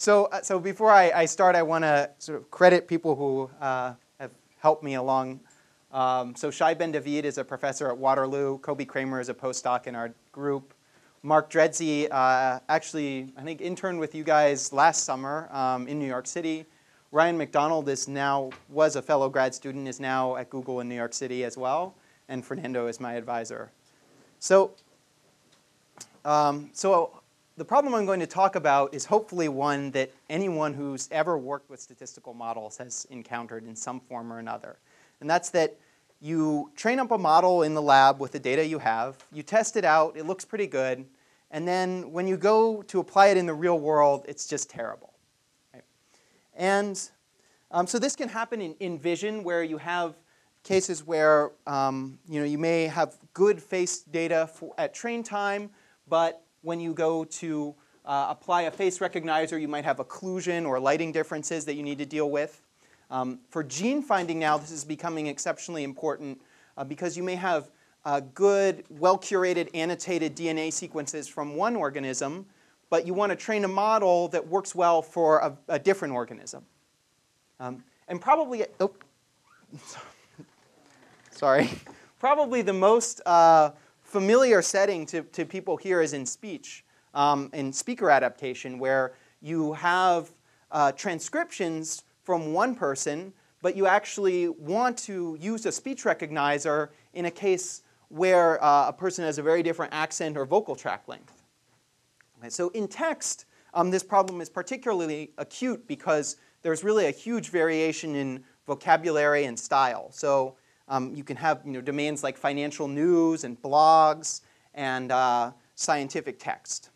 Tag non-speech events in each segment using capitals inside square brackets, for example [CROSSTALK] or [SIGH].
So, uh, so before I, I start, I want to sort of credit people who uh, have helped me along. Um, so Shai Ben David is a professor at Waterloo. Koby Crammer is a postdoc in our group. Mark Dredze uh, actually, I think, interned with you guys last summer um, in New York City. Ryan McDonald is now was a fellow grad student, is now at Google in New York City as well, and Fernando is my advisor. So, um, so the problem I'm going to talk about is hopefully one that anyone who's ever worked with statistical models has encountered in some form or another. And that's that you train up a model in the lab with the data you have, you test it out, it looks pretty good, and then when you go to apply it in the real world, it's just terrible. Right? And um, so this can happen in, in vision where you have cases where um, you, know, you may have good face data for, at train time, but when you go to uh, apply a face recognizer, you might have occlusion or lighting differences that you need to deal with. Um, for gene finding now, this is becoming exceptionally important uh, because you may have uh, good, well-curated, annotated DNA sequences from one organism, but you want to train a model that works well for a, a different organism. Um, and probably, oh, [LAUGHS] sorry, probably the most uh, familiar setting to, to people here is in speech, um, in speaker adaptation, where you have uh, transcriptions from one person, but you actually want to use a speech recognizer in a case where uh, a person has a very different accent or vocal tract length. Okay, so in text, um, this problem is particularly acute because there's really a huge variation in vocabulary and style. So um, you can have you know, domains like financial news and blogs and uh, scientific text.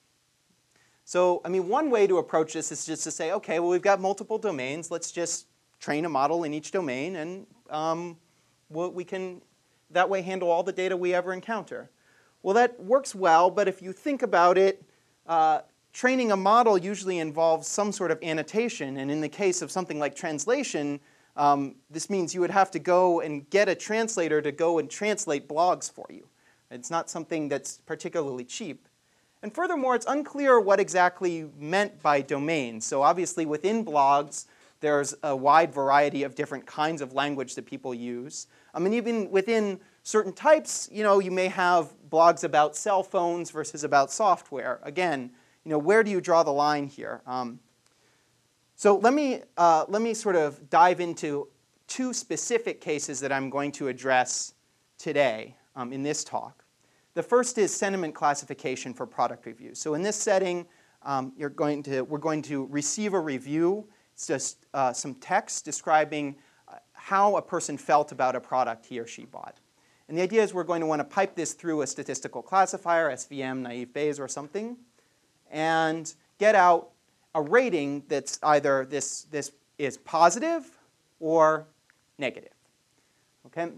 So, I mean, one way to approach this is just to say, okay, well, we've got multiple domains. Let's just train a model in each domain, and um, we can that way handle all the data we ever encounter. Well, that works well, but if you think about it, uh, training a model usually involves some sort of annotation, and in the case of something like translation, um, this means you would have to go and get a translator to go and translate blogs for you. It's not something that's particularly cheap. And furthermore, it's unclear what exactly meant by domain. So obviously within blogs, there's a wide variety of different kinds of language that people use. I mean, even within certain types, you know, you may have blogs about cell phones versus about software. Again, you know, where do you draw the line here? Um, so let me, uh, let me sort of dive into two specific cases that I'm going to address today um, in this talk. The first is sentiment classification for product reviews. So in this setting, um, you're going to, we're going to receive a review. It's just uh, some text describing uh, how a person felt about a product he or she bought. And the idea is we're going to want to pipe this through a statistical classifier, SVM, naive Bayes, or something, and get out a rating that's either this, this is positive or negative. Okay?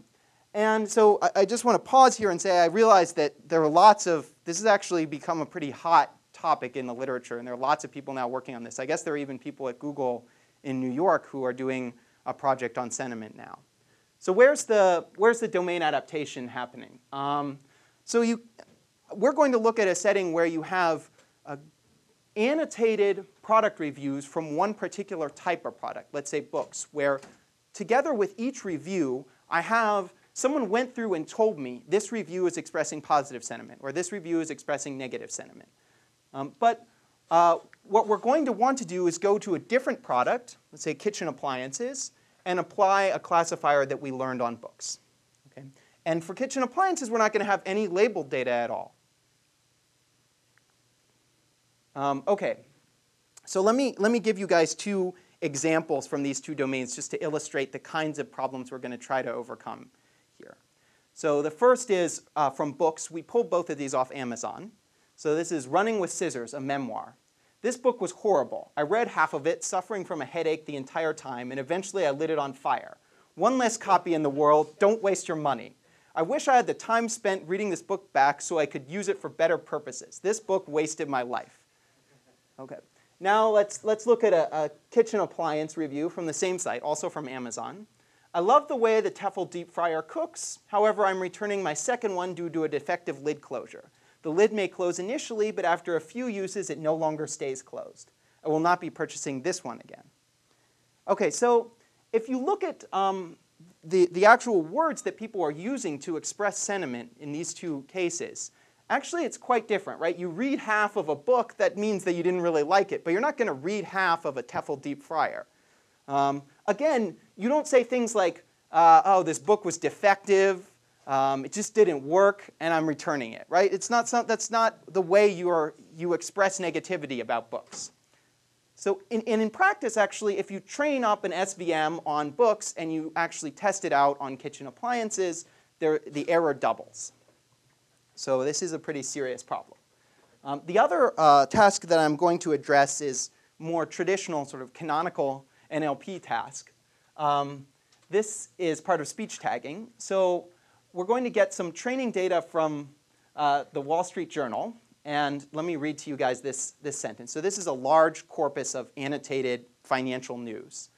And so I, I just want to pause here and say I realize that there are lots of, this has actually become a pretty hot topic in the literature, and there are lots of people now working on this. I guess there are even people at Google in New York who are doing a project on sentiment now. So where's the, where's the domain adaptation happening? Um, so you, we're going to look at a setting where you have annotated product reviews from one particular type of product, let's say books, where together with each review, I have someone went through and told me this review is expressing positive sentiment or this review is expressing negative sentiment. Um, but uh, what we're going to want to do is go to a different product, let's say kitchen appliances, and apply a classifier that we learned on books. Okay? And for kitchen appliances, we're not going to have any labeled data at all. Um, okay, so let me, let me give you guys two examples from these two domains just to illustrate the kinds of problems we're going to try to overcome here. So the first is uh, from books. We pulled both of these off Amazon. So this is Running with Scissors, a memoir. This book was horrible. I read half of it, suffering from a headache the entire time, and eventually I lit it on fire. One less copy in the world, don't waste your money. I wish I had the time spent reading this book back so I could use it for better purposes. This book wasted my life. Okay. Now let's, let's look at a, a, kitchen appliance review from the same site, also from Amazon. I love the way the Tefal deep fryer cooks. However, I'm returning my second one due to a defective lid closure. The lid may close initially, but after a few uses, it no longer stays closed. I will not be purchasing this one again. Okay, so if you look at um, the, the actual words that people are using to express sentiment in these two cases, actually it's quite different, right? You read half of a book, that means that you didn't really like it, but you're not going to read half of a Tefal deep fryer. Um, again, you don't say things like, uh, oh, this book was defective, um, it just didn't work, and I'm returning it, right? It's not, that's not the way you, are, you express negativity about books. So in, and in practice, actually, if you train up an SVM on books and you actually test it out on kitchen appliances, there, the error doubles. So this is a pretty serious problem. Um, the other uh, task that I'm going to address is more traditional sort of canonical NLP task. Um, this is part of speech tagging. So we're going to get some training data from uh, the Wall Street Journal. And let me read to you guys this, this sentence. So this is a large corpus of annotated financial news.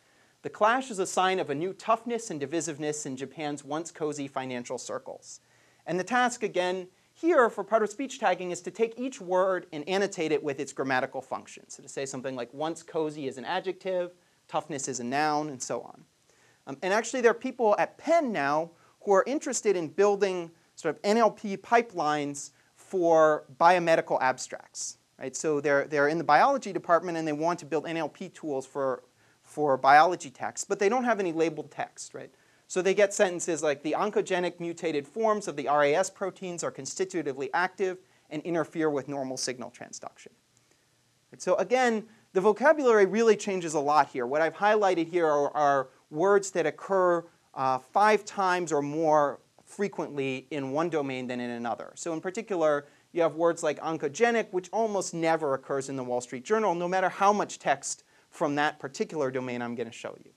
The clash is a sign of a new toughness and divisiveness in Japan's once cozy financial circles. And the task, again, here for part of speech tagging is to take each word and annotate it with its grammatical function. So to say something like once cozy is an adjective, toughness is a noun, and so on. Um, and actually, there are people at Penn now who are interested in building sort of NLP pipelines for biomedical abstracts. Right? So they're, they're in the biology department and they want to build NLP tools for, for biology text, but they don't have any labeled text. Right? So they get sentences like the oncogenic mutated forms of the RAS proteins are constitutively active and interfere with normal signal transduction. So again, the vocabulary really changes a lot here. What I've highlighted here are, are words that occur uh, five times or more frequently in one domain than in another. So in particular, you have words like oncogenic, which almost never occurs in the Wall Street Journal, no matter how much text from that particular domain I'm going to show you.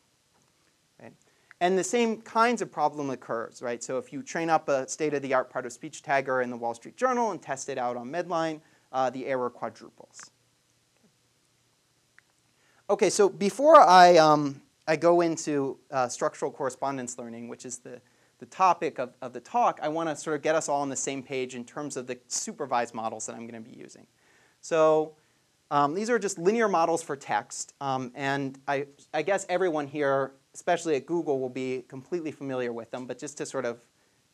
And the same kinds of problem occurs, right? So if you train up a state-of-the-art part of speech tagger in the Wall Street Journal and test it out on Medline, uh, the error quadruples. Okay, so before I um, I go into uh, structural correspondence learning, which is the, the topic of, of the talk, I want to sort of get us all on the same page in terms of the supervised models that I'm going to be using. So um, these are just linear models for text, um, and I, I guess everyone here, especially at Google, will be completely familiar with them, but just to sort of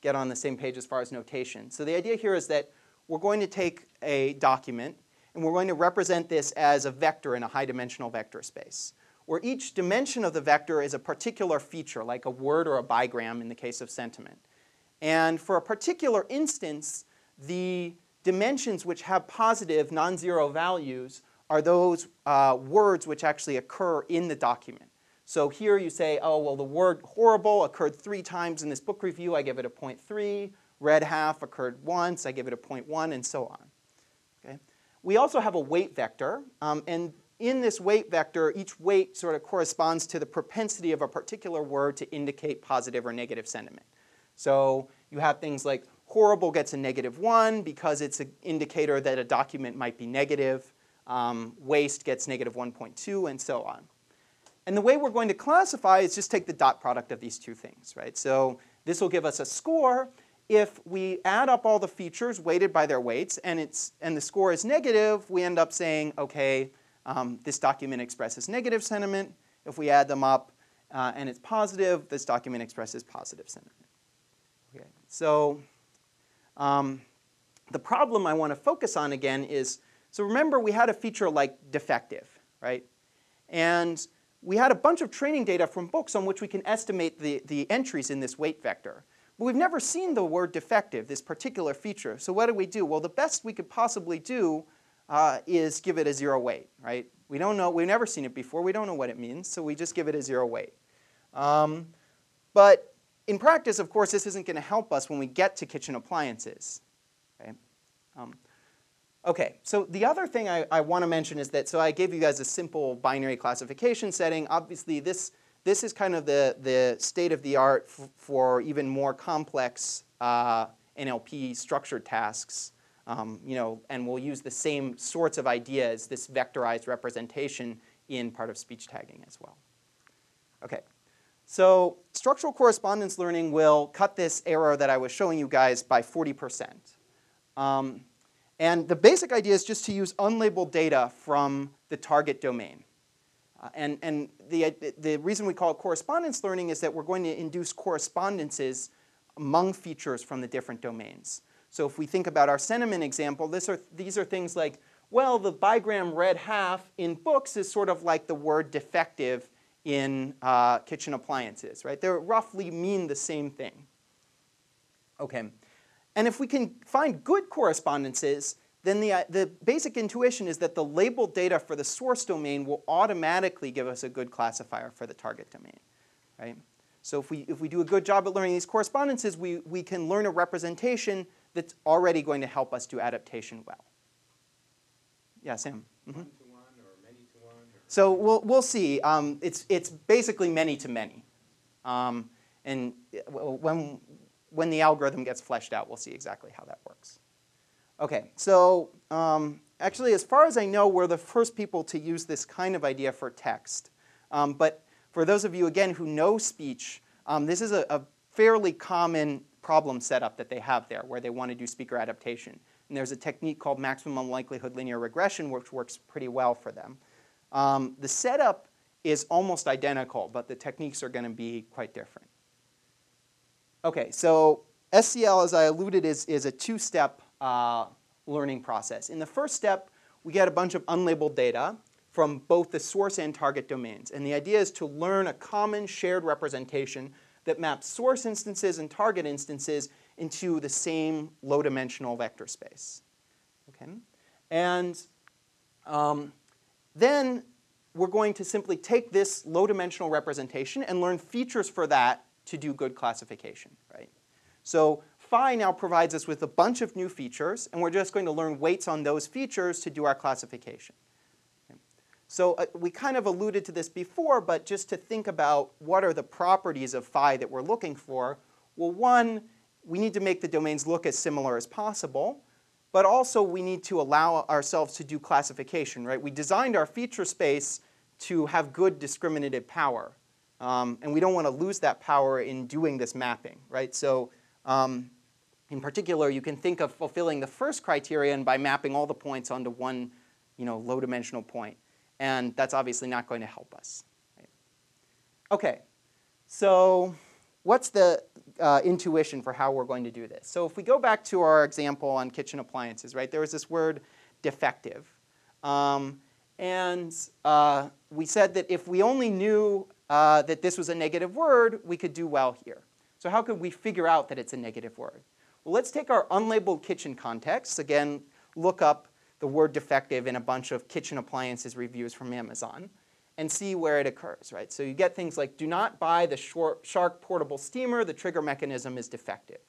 get on the same page as far as notation. So the idea here is that we're going to take a document, and we're going to represent this as a vector in a high-dimensional vector space where each dimension of the vector is a particular feature, like a word or a bigram in the case of sentiment. And for a particular instance, the dimensions which have positive non-zero values are those uh, words which actually occur in the document. So here you say, oh, well, the word horrible occurred three times in this book review. I give it a 0.3. Read half occurred once. I give it a 0.1, and so on. Okay? We also have a weight vector, um, and in this weight vector, each weight sort of corresponds to the propensity of a particular word to indicate positive or negative sentiment. So you have things like horrible gets a negative 1 because it's an indicator that a document might be negative. Um, waste gets negative 1.2 and so on. And the way we're going to classify is just take the dot product of these two things, right? So this will give us a score. If we add up all the features weighted by their weights and, it's, and the score is negative, we end up saying, okay, um, this document expresses negative sentiment. If we add them up uh, and it's positive, this document expresses positive sentiment. Okay. So um, the problem I want to focus on again is, so remember we had a feature like defective, right? And we had a bunch of training data from books on which we can estimate the, the entries in this weight vector. But we've never seen the word defective, this particular feature. So what do we do? Well, the best we could possibly do uh, is give it a zero weight, right? We don't know, we've never seen it before, we don't know what it means, so we just give it a zero weight. Um, but in practice, of course, this isn't going to help us when we get to kitchen appliances. Okay, um, okay so the other thing I, I want to mention is that, so I gave you guys a simple binary classification setting. Obviously, this, this is kind of the, the state of the art for even more complex uh, NLP structured tasks. Um, you know, and we'll use the same sorts of ideas, this vectorized representation, in part of speech tagging as well. Okay, so structural correspondence learning will cut this error that I was showing you guys by 40%. Um, And the basic idea is just to use unlabeled data from the target domain. Uh, and and the, the reason we call it correspondence learning is that we're going to induce correspondences among features from the different domains. So if we think about our sentiment example, are, these are things like, well, the bigram read half in books is sort of like the word defective in uh, kitchen appliances, right? They roughly mean the same thing. Okay. And if we can find good correspondences, then the, uh, the basic intuition is that the labeled data for the source domain will automatically give us a good classifier for the target domain, right? So if we, if we do a good job at learning these correspondences, we, we can learn a representation that's already going to help us do adaptation well. Yeah, Sam? Mm -hmm. So we'll, we'll see. Um, it's, it's basically many to many. Um, and uh, when, when the algorithm gets fleshed out, we'll see exactly how that works. Okay, so um, actually, as far as I know, we're the first people to use this kind of idea for text. Um, but for those of you, again, who know speech, um, this is a, a, fairly common problem setup that they have there, where they want to do speaker adaptation. And there's a technique called maximum likelihood linear regression, which works pretty well for them. Um, the setup is almost identical, but the techniques are going to be quite different. Okay, so SCL, as I alluded, is, is a two-step uh, learning process. In the first step, we get a bunch of unlabeled data from both the source and target domains. And the idea is to learn a common shared representation that maps source instances and target instances into the same low-dimensional vector space. Okay? And um, then we're going to simply take this low-dimensional representation and learn features for that to do good classification, right? So Phi now provides us with a bunch of new features, and we're just going to learn weights on those features to do our classification. So uh, we kind of alluded to this before, but just to think about what are the properties of phi that we're looking for, well, one, we need to make the domains look as similar as possible, but also we need to allow ourselves to do classification, right? We designed our feature space to have good discriminative power, um, and we don't want to lose that power in doing this mapping, right? So um, in particular, you can think of fulfilling the first criterion by mapping all the points onto one you know, low-dimensional point. And that's obviously not going to help us. Right? Okay, so what's the uh, intuition for how we're going to do this? So if we go back to our example on kitchen appliances, right, there was this word defective. Um, and uh, we said that if we only knew uh, that this was a negative word, we could do well here. So how could we figure out that it's a negative word? Well, let's take our unlabeled kitchen context. Again, look up the word defective in a bunch of kitchen appliances reviews from Amazon and see where it occurs, right? So you get things like, do not buy the Shark portable steamer, the trigger mechanism is defective.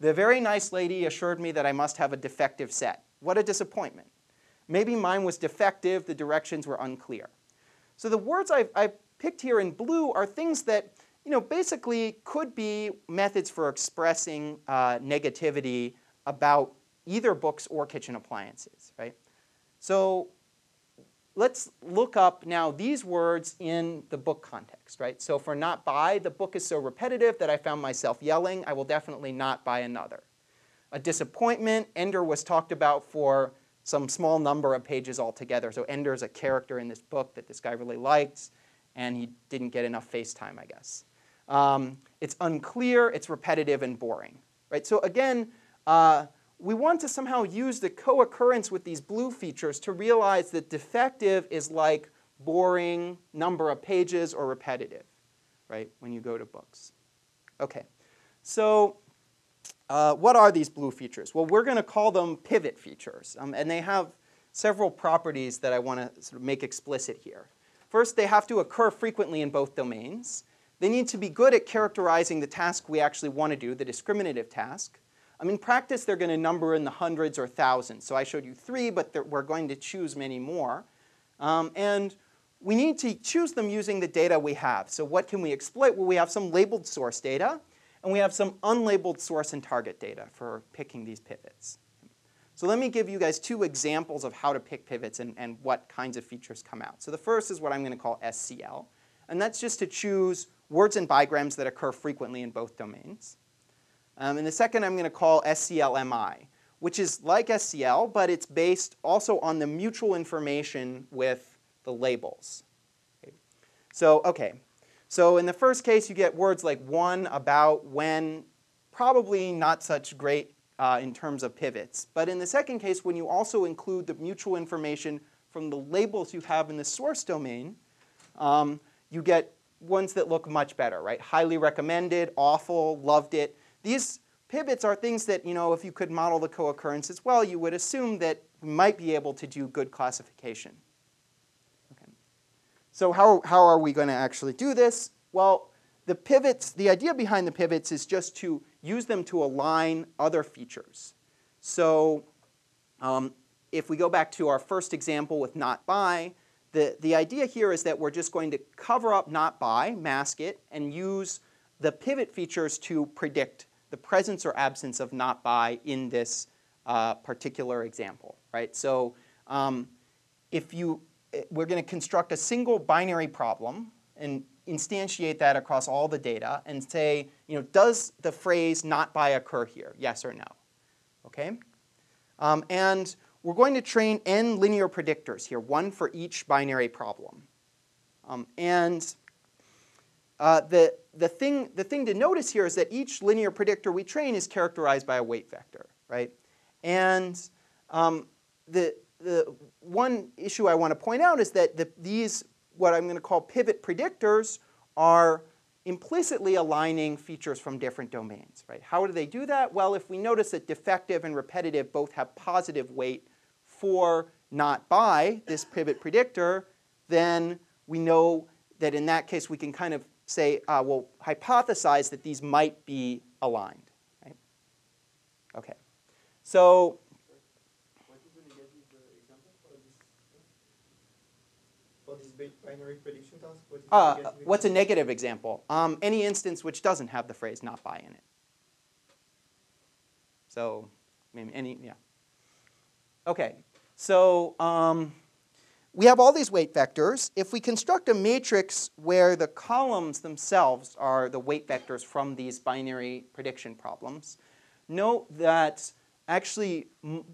The very nice lady assured me that I must have a defective set. What a disappointment. Maybe mine was defective, the directions were unclear. So the words I've, I've picked here in blue are things that you know, basically could be methods for expressing uh, negativity about either books or kitchen appliances, right? So let's look up now these words in the book context, right? So for not buy, the book is so repetitive that I found myself yelling, I will definitely not buy another. A disappointment, Ender was talked about for some small number of pages altogether. So Ender is a character in this book that this guy really likes, and he didn't get enough face time, I guess. Um, it's unclear, it's repetitive and boring. Right? So again, uh, we want to somehow use the co-occurrence with these blue features to realize that defective is like boring, number of pages, or repetitive, right, when you go to books. Okay, so uh, what are these blue features? Well, we're going to call them pivot features, um, and they have several properties that I want to sort of make explicit here. First, they have to occur frequently in both domains. They need to be good at characterizing the task we actually want to do, the discriminative task. Um, in practice, they're going to number in the hundreds or thousands. So I showed you three, but we're going to choose many more. Um, and we need to choose them using the data we have. So what can we exploit? Well, we have some labeled source data, and we have some unlabeled source and target data for picking these pivots. So let me give you guys two examples of how to pick pivots and, and what kinds of features come out. So the first is what I'm going to call SCL, and that's just to choose words and bigrams that occur frequently in both domains. Um, and the second I'm going to call SCLMI, which is like SCL, but it's based also on the mutual information with the labels. Okay. So, okay. So in the first case, you get words like one, about, when, probably not such great uh, in terms of pivots. But in the second case, when you also include the mutual information from the labels you have in the source domain, um, you get ones that look much better, right? Highly recommended, awful, loved it. These pivots are things that, you know, if you could model the co-occurrence as well, you would assume that we might be able to do good classification. Okay. So how, how are we going to actually do this? Well, the pivots, the idea behind the pivots is just to use them to align other features. So um, if we go back to our first example with not buy, the, the idea here is that we're just going to cover up not buy, mask it, and use the pivot features to predict the presence or absence of not buy in this uh, particular example, right? So um, if you, eh, we're going to construct a single binary problem and instantiate that across all the data and say, you know, does the phrase not buy occur here, yes or no? Okay? Um, and we're going to train n linear predictors here, one for each binary problem. Um, and uh, the, the, thing, the thing to notice here is that each linear predictor we train is characterized by a weight vector, right? And um, the, the one issue I want to point out is that the, these, what I'm going to call pivot predictors, are implicitly aligning features from different domains, right? How do they do that? Well, if we notice that defective and repetitive both have positive weight for not buy this pivot predictor, then we know that in that case we can kind of say, uh, well, hypothesize that these might be aligned. Right? Okay. So binary prediction task? What uh, what's a negative example? Um, any instance which doesn't have the phrase not buy in it. So, I mean, any, yeah. Okay, so um, we have all these weight vectors. If we construct a matrix where the columns themselves are the weight vectors from these binary prediction problems, note that actually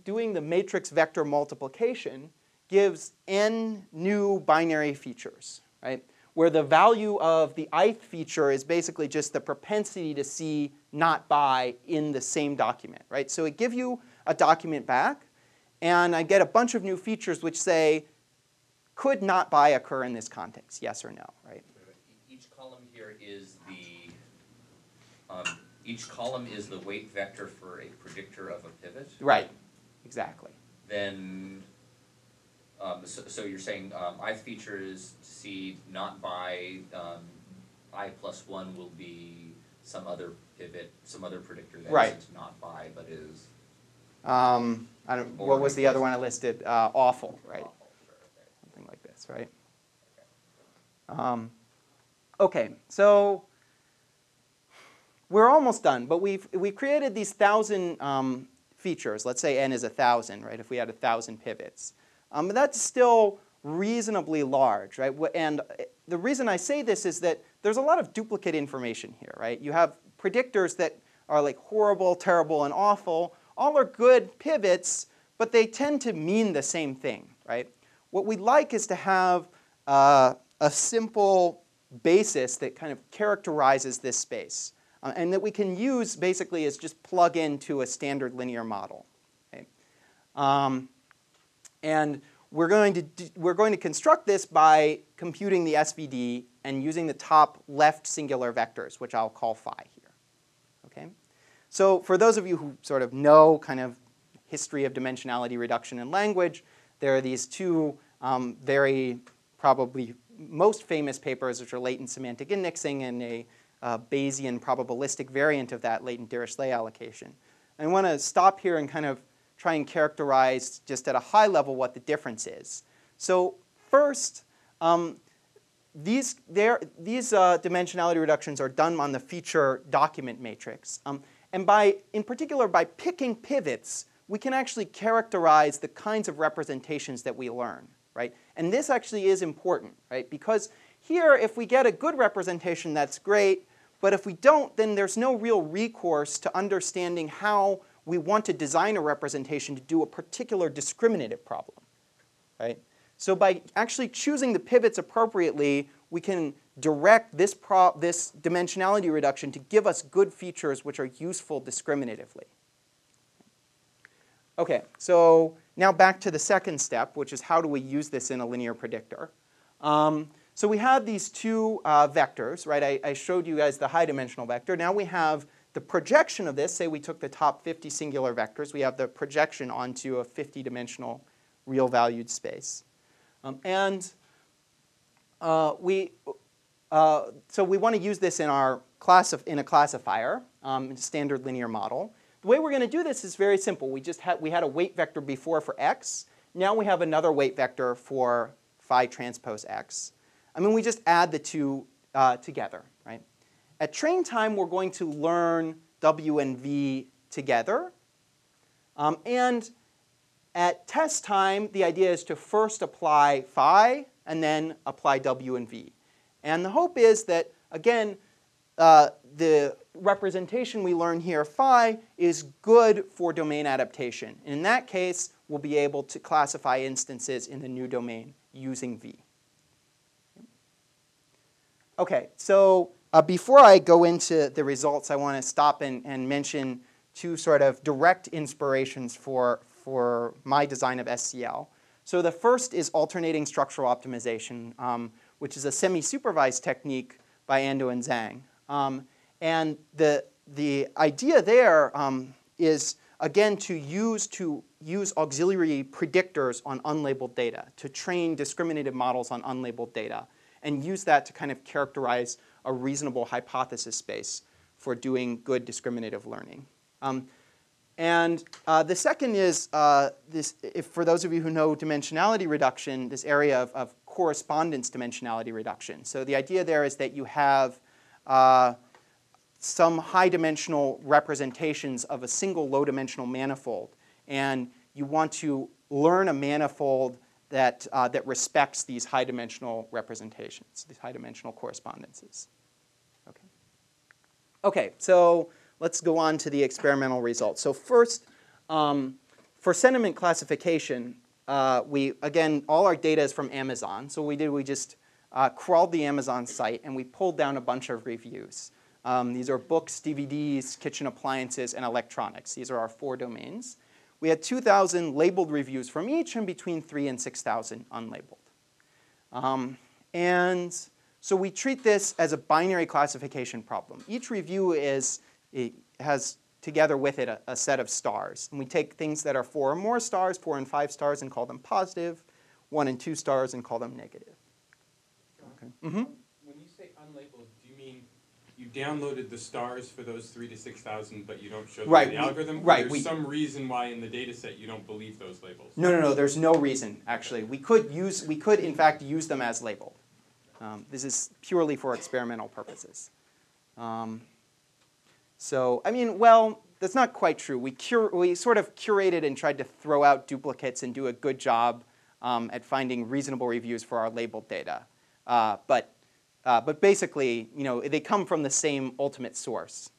doing the matrix vector multiplication gives n new binary features, right? Where the value of the ith feature is basically just the propensity to see not buy in the same document, right? So it gives you a document back, and I get a bunch of new features which say could not by occur in this context, yes or no, right? Each column here is the, um, each column is the weight vector for a predictor of a pivot? Right, exactly. Then, um, so, so you're saying, um, ith feature is C not buy, um, I plus one will be some other pivot, some other predictor that Right. isn't not buy, but is Um, I don't, what was the other one I listed? Uh, awful, right? awful, sure, okay. Something like this, right? Um, okay, so we're almost done, but we've, we've created these thousand um, features. Let's say n is a thousand, right? If we had a thousand pivots. Um, but that's still reasonably large, right? And uh, the reason I say this is that there's a lot of duplicate information here, right? You have predictors that are like horrible, terrible, and awful. All are good pivots, but they tend to mean the same thing, right? What we'd like is to have uh, a simple basis that kind of characterizes this space, uh, and that we can use basically as just plug into a standard linear model. Okay? Um, and we're going, to d- we're going to construct this by computing the SVD and using the top left singular vectors, which I'll call phi here. Okay? So for those of you who sort of know kind of history of dimensionality reduction in language, there are these two um, very probably most famous papers, which are latent semantic indexing and a uh, Bayesian probabilistic variant of that latent Dirichlet allocation. I want to stop here and kind of try and characterize just at a high level what the difference is. So first, um, these, these uh, dimensionality reductions are done on the feature document matrix. Um, and by, in particular, by picking pivots, we can actually characterize the kinds of representations that we learn, right? And this actually is important, right? Because here, if we get a good representation, that's great. But if we don't, then there's no real recourse to understanding how we want to design a representation to do a particular discriminative problem, right? So by actually choosing the pivots appropriately, we can direct this, this dimensionality reduction to give us good features which are useful discriminatively. Okay, so now back to the second step, which is how do we use this in a linear predictor. Um, so we have these two uh, vectors, right? I, I, showed you guys the high dimensional vector. Now we have the projection of this. Say we took the top 50 singular vectors. We have the projection onto a 50 dimensional real valued space. Um, and uh, we, uh, so we want to use this in our class in a classifier, um, standard linear model. The way we're going to do this is very simple. We just had, we had a weight vector before for x. Now we have another weight vector for phi transpose x. I mean, we just add the two uh, together? At train time, we're going to learn w and v together. Um, and at test time, the idea is to first apply phi and then apply w and v. And the hope is that, again, uh, the representation we learn here, phi, is good for domain adaptation. And In that case, we'll be able to classify instances in the new domain using v. Okay, so uh, before I go into the results, I want to stop and, and mention two sort of direct inspirations for, for my design of SCL. So the first is alternating structural optimization, um, which is a semi-supervised technique by Ando and Zhang. Um, and the, the idea there um, is again to use to use auxiliary predictors on unlabeled data to train discriminative models on unlabeled data and use that to kind of characterize a reasonable hypothesis space for doing good discriminative learning. Um, and uh, the second is uh, this, if for those of you who know dimensionality reduction, this area of, of correspondence dimensionality reduction. So the idea there is that you have uh, some high dimensional representations of a single low dimensional manifold, and you want to learn a manifold that, uh, that respects these high dimensional representations, these high dimensional correspondences. Okay. Okay, so let's go on to the experimental results. So first, um, for sentiment classification, uh, we again all our data is from Amazon. So we did we just uh, crawled the Amazon site and we pulled down a bunch of reviews. Um, these are books, DVDs, kitchen appliances, and electronics. These are our four domains. We had 2,000 labeled reviews from each and between 3 and 6,000 unlabeled. Um, and so we treat this as a binary classification problem. Each review is, has together with it a, a, set of stars. And we take things that are four or more stars, four and five stars, and call them positive, one and two stars, and call them negative. Okay. Mm-hmm. When you say unlabeled, do you mean you downloaded the stars for those three to six thousand, but you don't show them right, the algorithm? right. There's we, some reason why in the data set you don't believe those labels. No, no, no. There's no reason actually. We could use, we could in fact use them as labeled. Um, this is purely for experimental purposes. Um, so I mean, well, that's not quite true. We cur- we sort of curated and tried to throw out duplicates and do a good job um, at finding reasonable reviews for our labeled data. Uh, but uh, but basically, you know, they come from the same ultimate source.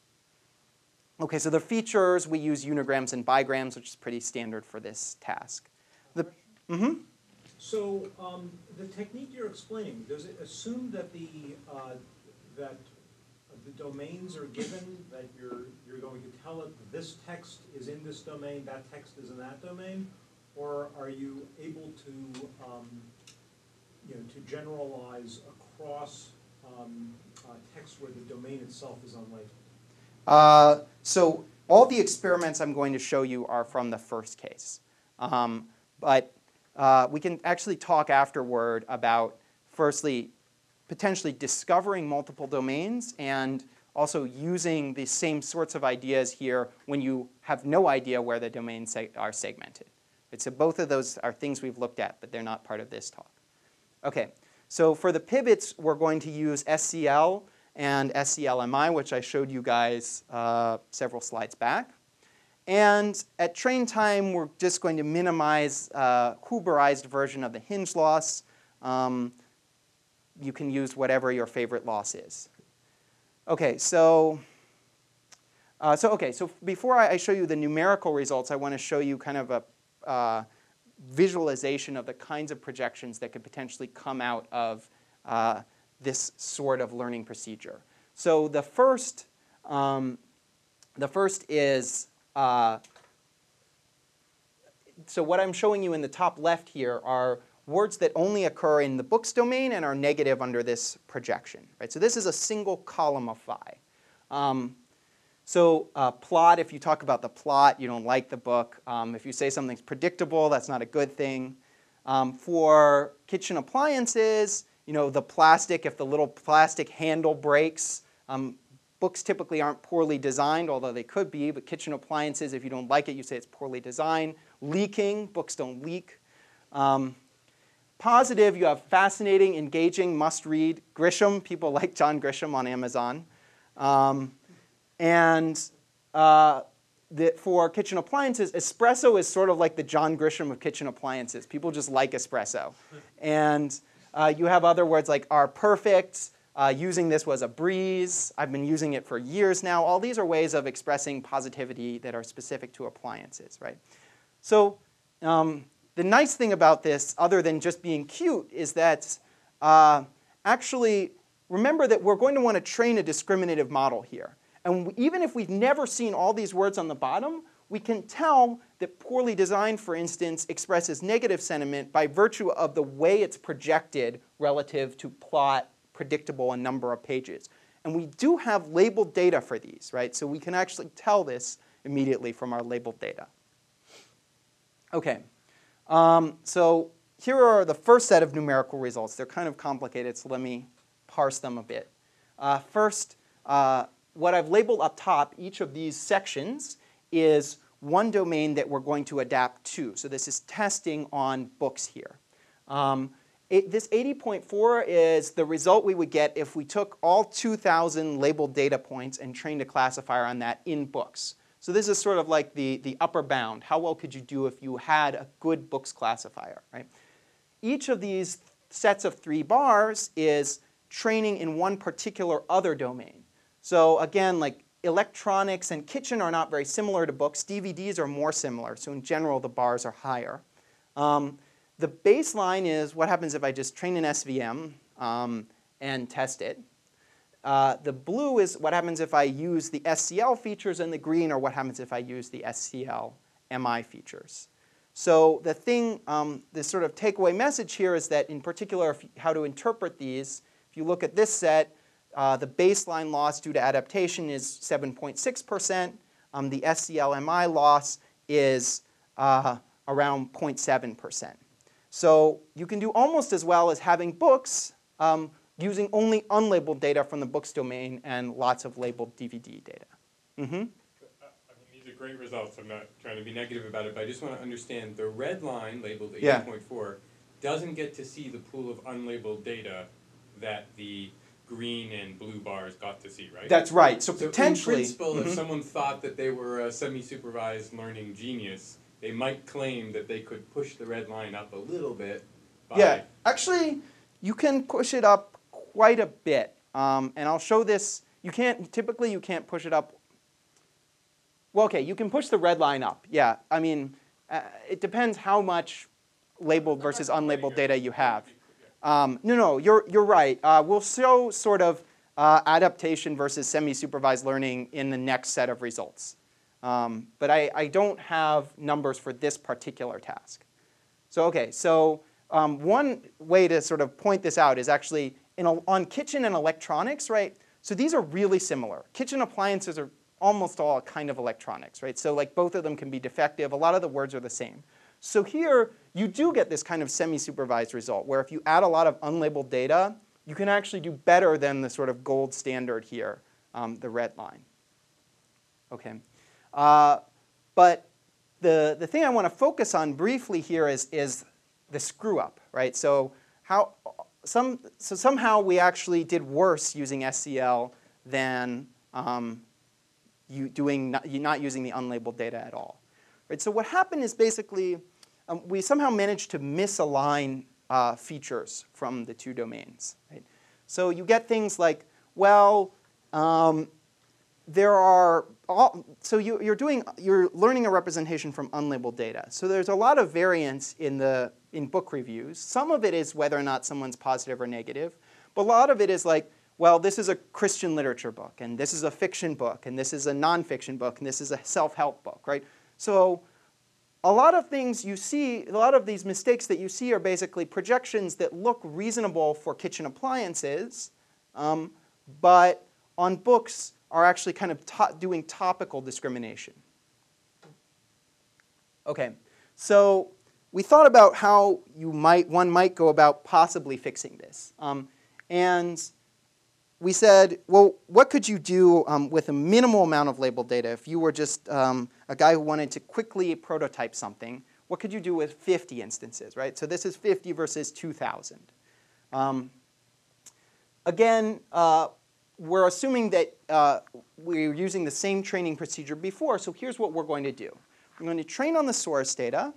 Okay, so the features, we use unigrams and bigrams, which is pretty standard for this task. The, mm-hmm. So um, the technique you're explaining, does it assume that the, uh, that the domains are given, that you're, you're going to tell it this text is in this domain, that text is in that domain? Or are you able to, um, you know, to generalize across um, uh, text where the domain itself is unlabeled? Uh, so all the experiments I'm going to show you are from the first case. Um, but uh, we can actually talk afterward about, firstly, potentially discovering multiple domains and also using the same sorts of ideas here when you have no idea where the domains are segmented. so both of those are things we've looked at, but they're not part of this talk. Okay, so for the pivots, we're going to use SCL and SCLMI, which I showed you guys uh, several slides back. And at train time, we're just going to minimize a Huberized version of the hinge loss. Um, you can use whatever your favorite loss is. Okay, so Uh, so okay, so before I, I show you the numerical results, I want to show you kind of a uh, visualization of the kinds of projections that could potentially come out of uh, this sort of learning procedure. So the first, um, the first is, uh, so what I'm showing you in the top left here are words that only occur in the books domain and are negative under this projection. Right? So this is a single column of phi. Um, so uh, plot, if you talk about the plot, you don't like the book. Um, if you say something's predictable, that's not a good thing. Um, for kitchen appliances, you know, the plastic, if the little plastic handle breaks, um, books typically aren't poorly designed, although they could be, but kitchen appliances, if you don't like it, you say it's poorly designed. Leaking, books don't leak. Um, positive, you have fascinating, engaging, must read. Grisham, people [LAUGHS] like John Grisham on Amazon. Um, and uh, for kitchen appliances, espresso is sort of like the John Grisham of kitchen appliances. People just like espresso. And uh, you have other words like are perfect. Uh, using this was a breeze. I've been using it for years now. All these are ways of expressing positivity that are specific to appliances, right? So um, the nice thing about this, other than just being cute, is that uh, actually remember that we're going to want to train a discriminative model here. And even if we've never seen all these words on the bottom, we can tell that poorly designed, for instance, expresses negative sentiment by virtue of the way it's projected relative to plot, predictable, and number of pages. And we do have labeled data for these, right? So we can actually tell this immediately from our labeled data. Okay, um, so here are the first set of numerical results. They're kind of complicated, so let me parse them a bit. Uh, first, uh, what I've labeled up top, each of these sections is one domain that we're going to adapt to. So this is testing on books here. Um, it, this 80.4 is the result we would get if we took all 2,000 labeled data points and trained a classifier on that in books. So this is sort of like the, the upper bound. How well could you do if you had a good books classifier, right? Each of these sets of three bars is training in one particular other domain. So again, like electronics and kitchen are not very similar to books. DVDs are more similar. So in general, the bars are higher. Um, the baseline is what happens if I just train an SVM um, and test it. Uh, the blue is what happens if I use the SCL features, and the green are what happens if I use the SCL MI features. So the thing, um, the sort of takeaway message here is that in particular, how to interpret these, if you look at this set, uh, the baseline loss due to adaptation is 7.6%. Um, the SCLMI loss is uh, around 0.7%. So you can do almost as well as having books um, using only unlabeled data from the books domain and lots of labeled DVD data. Mm-hmm. I mean, these are great results. I'm not trying to be negative about it, but I just want to understand the red line labeled Yeah. 80.4 doesn't get to see the pool of unlabeled data that the green and blue bars got to see, right? That's right. So, So potentially, in principle, Mhm. if someone thought that they were a semi-supervised learning genius, they might claim that they could push the red line up a little bit. By, yeah, actually, you can push it up quite a bit, um, and I'll show this. You can't typically you can't push it up. Well, okay, you can push the red line up. Yeah, I mean, uh, it depends how much labeled versus unlabeled data you have. Um, no, no, you're, you're right. Uh, we'll show sort of uh, adaptation versus semi-supervised learning in the next set of results. Um, but I, I don't have numbers for this particular task. So okay, so um, one way to sort of point this out is actually in a, on kitchen and electronics, right? So these are really similar. Kitchen appliances are almost all kind of electronics, right? So like both of them can be defective. A lot of the words are the same. So here you do get this kind of semi-supervised result where if you add a lot of unlabeled data, you can actually do better than the sort of gold standard here, um, the red line. Okay. Uh, but the, the thing I want to focus on briefly here is, is the screw up, right? So, how, some, so somehow we actually did worse using SCL than um, you doing not, you not using the unlabeled data at all. Right? So what happened is basically um, we somehow managed to misalign uh, features from the two domains. Right? So you get things like, well, um, there are all, so you, you're doing you're learning a representation from unlabeled data. So there's a lot of variance in the in book reviews. Some of it is whether or not someone's positive or negative, but a lot of it is like, well, this is a Christian literature book, and this is a fiction book, and this is a nonfiction book, and this is a self-help book, right? So a lot of things you see, a lot of these mistakes that you see are basically projections that look reasonable for kitchen appliances, um, but on books are actually kind of to doing topical discrimination. Okay, so we thought about how you might, one might go about possibly fixing this. Um, and we said, well, what could you do um, with a minimal amount of labeled data? If you were just um, a guy who wanted to quickly prototype something, what could you do with 50 instances, right? So this is 50 versus 2,000. Um, again, uh, we're assuming that uh, we're using the same training procedure before, so here's what we're going to do. I'm going to train on the source data,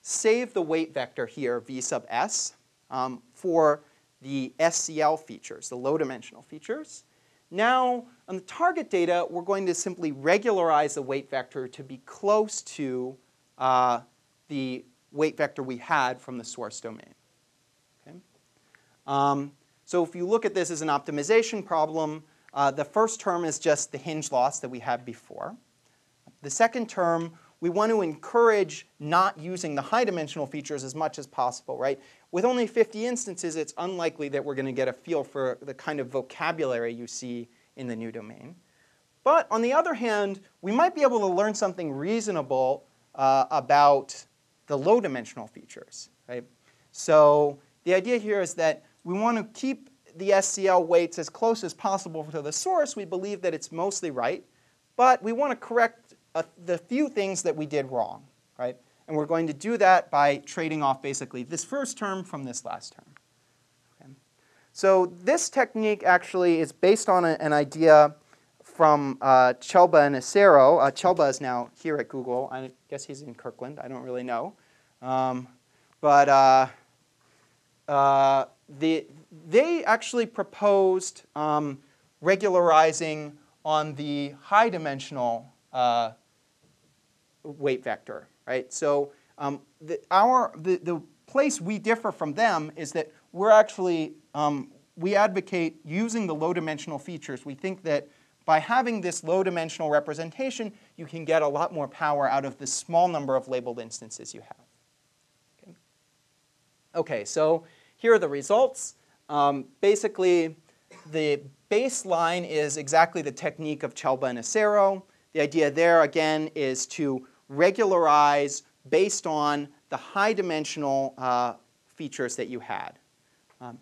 save the weight vector here, v sub s, um, for the SCL features, the low dimensional features. Now, on the target data, we're going to simply regularize the weight vector to be close to uh, the weight vector we had from the source domain. Okay? Um, so if you look at this as an optimization problem, uh, the first term is just the hinge loss that we had before. The second term, we want to encourage not using the high dimensional features as much as possible, right? With only 50 instances, it's unlikely that we're going to get a feel for the kind of vocabulary you see in the new domain. But on the other hand, we might be able to learn something reasonable uh, about the low dimensional features, right? So the idea here is that we want to keep the SCL weights as close as possible to the source. We believe that it's mostly right, but we want to correct the few things that we did wrong, right? And we're going to do that by trading off basically this first term from this last term. Okay. So this technique actually is based on a, an idea from uh, Chelba and Acero. Uh, Chelba is now here at Google. I guess he's in Kirkland. I don't really know. Um, but uh, uh the, they actually proposed um, regularizing on the high dimensional uh, weight vector, right? So um, the, our, the, the place we differ from them is that we're actually, um, we advocate using the low dimensional features. We think that by having this low dimensional representation, you can get a lot more power out of the small number of labeled instances you have. Okay, okay so here are the results. Um, basically, the baseline is exactly the technique of Chelba and Acero. The idea there, again, is to regularize based on the high dimensional uh, features that you had. Um,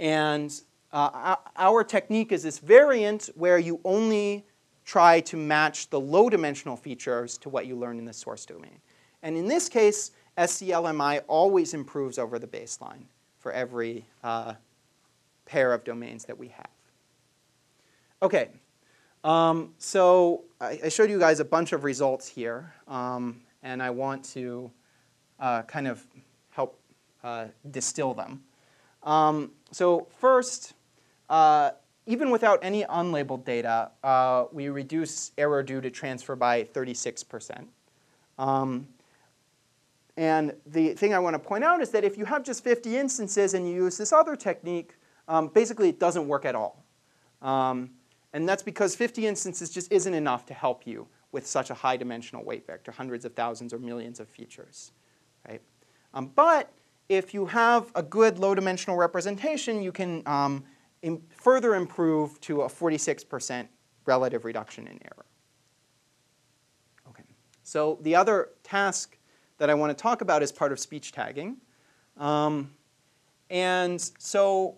and uh, our technique is this variant where you only try to match the low dimensional features to what you learned in the source domain. And in this case, SCLMI always improves over the baseline for every uh, pair of domains that we have. Okay, um, so I, I, showed you guys a bunch of results here, um, and I want to uh, kind of help uh, distill them. Um, so first, uh, even without any unlabeled data, uh, we reduce error due to transfer by 36%. Um, and the thing I want to point out is that if you have just 50 instances and you use this other technique, um, basically it doesn't work at all. And that's because 50 instances just isn't enough to help you with such a high dimensional weight vector, hundreds of thousands or millions of features. Right? Um, but if you have a good low dimensional representation, you can um, Im further improve to a 46% relative reduction in error. Okay. So the other task that I want to talk about is part of speech tagging. Um, and so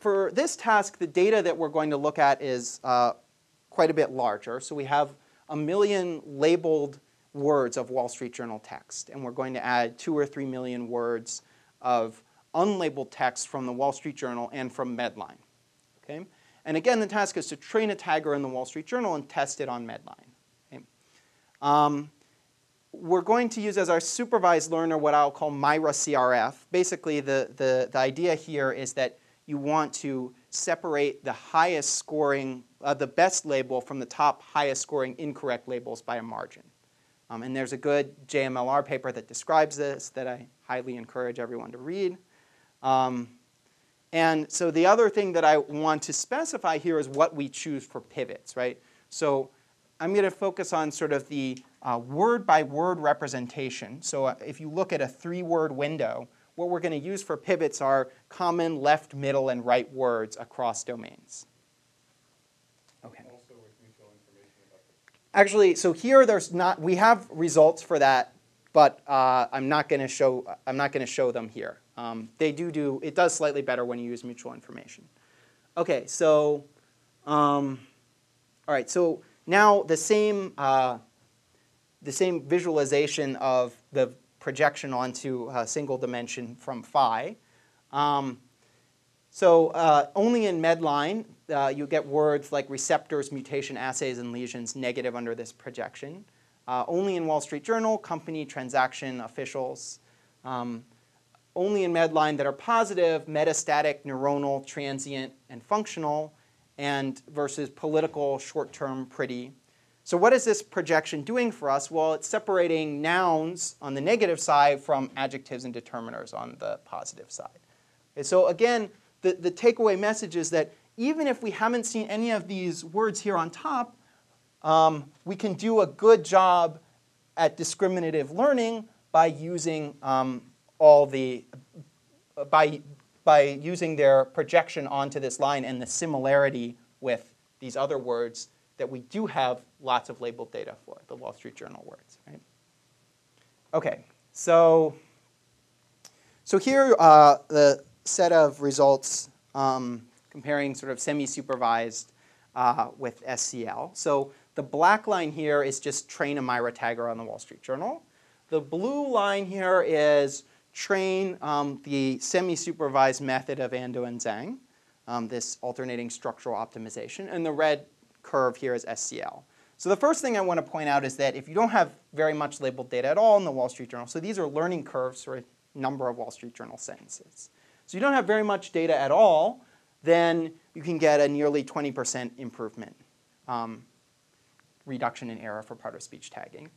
for this task, the data that we're going to look at is uh, quite a bit larger. So we have a million labeled words of Wall Street Journal text, and we're going to add two or three million words of unlabeled text from the Wall Street Journal and from Medline. Okay? And again, the task is to train a tagger in the Wall Street Journal and test it on Medline. Okay? Um, we're going to use as our supervised learner what I'll call MIRA CRF. Basically, the, the, the idea here is that you want to separate the highest scoring uh, the best label from the top highest scoring incorrect labels by a margin. Um, and there's a good JMLR paper that describes this that I highly encourage everyone to read. Um, and so the other thing that I want to specify here is what we choose for pivots, right? So I'm going to focus on sort of the word by word representation. So uh, if you look at a three word window, what we're going to use for pivots are common left, middle, and right words across domains. Okay. Also with mutual information Actually, so here there's not, we have results for that, but uh, I'm not going to show, I'm not going to show them here. Um, they do do, it does slightly better when you use mutual information. Okay, so, um, all right, so now the same, uh, the same visualization of the projection onto a single dimension from phi. Um, so uh, only in Medline uh, you get words like receptors, mutation assays, and lesions negative under this projection. Uh, only in Wall Street Journal, company, transaction, officials. Um, only in Medline that are positive, metastatic, neuronal, transient, and functional, and versus political, short-term, pretty. So what is this projection doing for us? Well, it's separating nouns on the negative side from adjectives and determiners on the positive side. So again, the, the takeaway message is that even if we haven't seen any of these words here on top, um, we can do a good job at discriminative learning by using um, all the by by using their projection onto this line and the similarity with these other words that we do have lots of labeled data for, the Wall Street Journal words. Right? Okay, so so here uh, the set of results um, comparing sort of semi-supervised uh, with SCL. So the black line here is just train a MIRA tagger on the Wall Street Journal. The blue line here is train um, the semi-supervised method of Ando and Zhang, um, this alternating structural optimization, and the red curve here is SCL. So the first thing I want to point out is that if you don't have very much labeled data at all in the Wall Street Journal, so these are learning curves for a number of Wall Street Journal sentences. So you don't have very much data at all, then you can get a nearly 20% improvement um, reduction in error for part of speech tagging.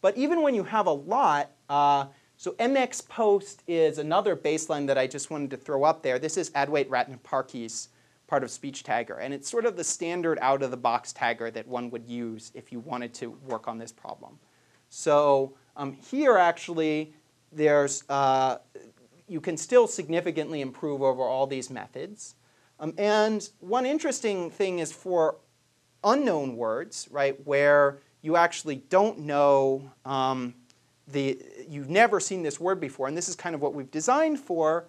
But even when you have a lot, uh, so MXPOST is another baseline that I just wanted to throw up there. This is Adwait Ratnaparkhi's part of speech tagger, and it's sort of the standard out-of-the-box tagger that one would use if you wanted to work on this problem. So um, here actually, there's uh, you can still significantly improve over all these methods. Um, and one interesting thing is for unknown words, right, where you actually don't know um, the, you've never seen this word before, and this is kind of what we've designed for,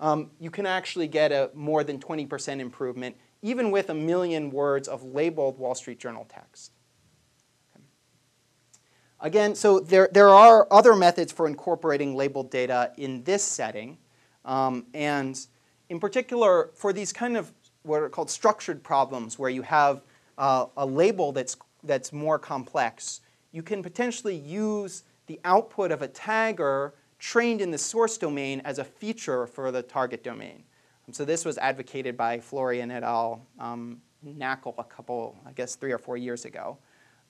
um, you can actually get a more than 20% improvement, even with a million words of labeled Wall Street Journal text. Okay. Again, so there, there are other methods for incorporating labeled data in this setting, um, and in particular, for these kind of what are called structured problems, where you have uh, a label that's, that's more complex, you can potentially use the output of a tagger trained in the source domain as a feature for the target domain. Um, so this was advocated by Florian et al. Um, NAACL a couple, I guess, three or four years ago.